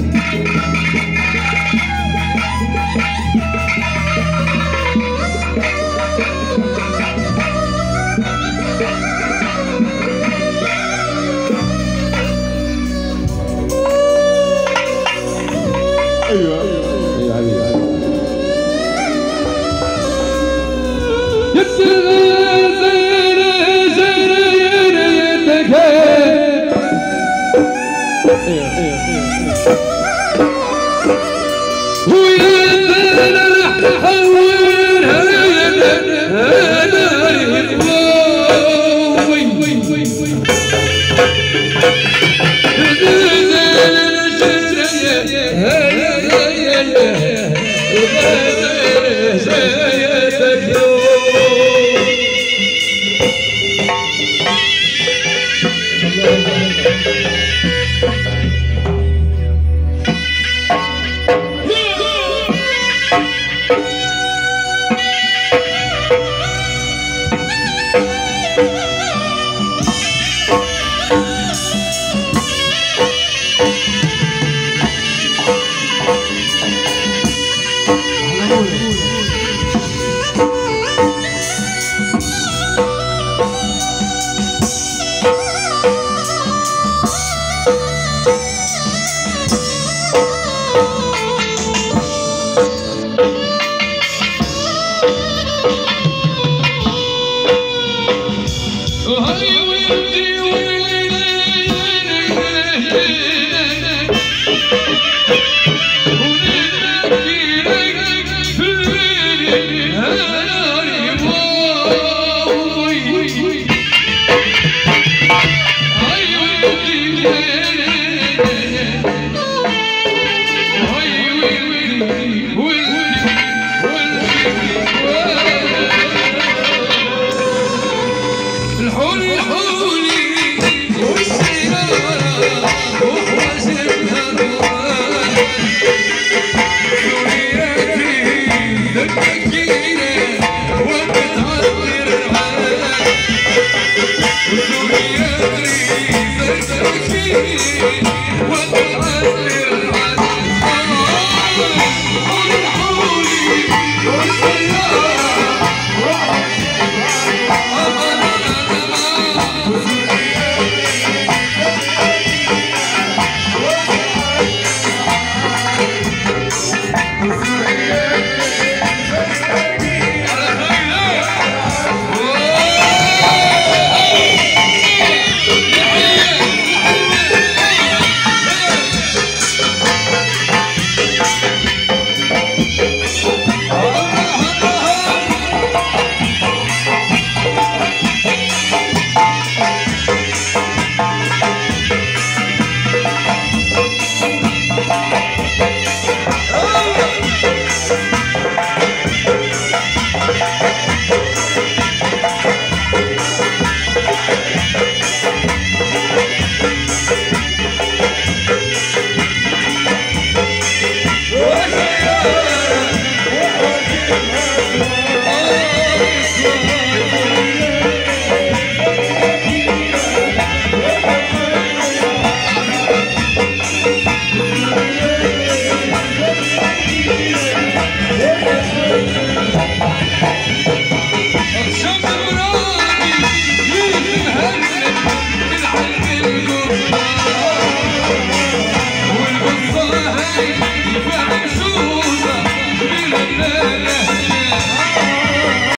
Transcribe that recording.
Música Oh, دقيقة وبتعطر